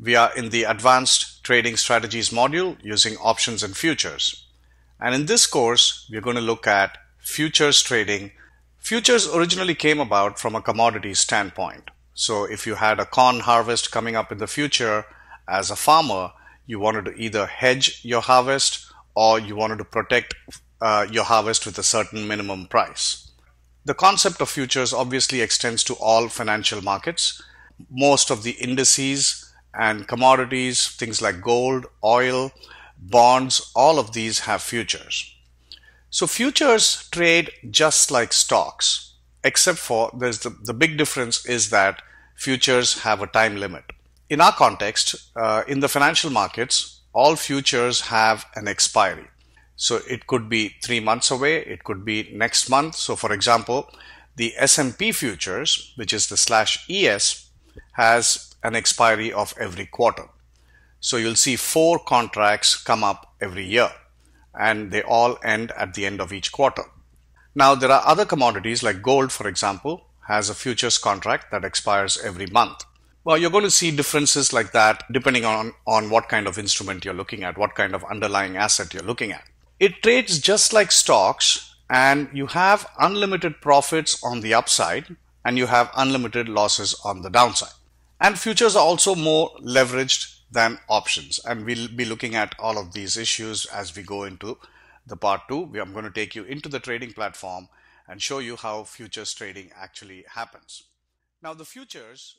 We are in the Advanced Trading Strategies module using options and futures. And in this course, we're going to look at futures trading. Futures originally came about from a commodity standpoint. So if you had a corn harvest coming up in the future as a farmer, you wanted to either hedge your harvest or you wanted to protect uh, your harvest with a certain minimum price. The concept of futures obviously extends to all financial markets. Most of the indices and commodities, things like gold, oil, bonds, all of these have futures. So futures trade just like stocks, except for there's the, the big difference is that futures have a time limit. In our context, uh, in the financial markets, all futures have an expiry. So it could be three months away, it could be next month. So for example, the S&P futures, which is the slash ES, has an expiry of every quarter. So you'll see four contracts come up every year and they all end at the end of each quarter. Now there are other commodities like gold, for example, has a futures contract that expires every month. Well, you're going to see differences like that depending on, on what kind of instrument you're looking at, what kind of underlying asset you're looking at. It trades just like stocks and you have unlimited profits on the upside and you have unlimited losses on the downside. And futures are also more leveraged than options. And we'll be looking at all of these issues as we go into the part two. I'm going to take you into the trading platform and show you how futures trading actually happens. Now the futures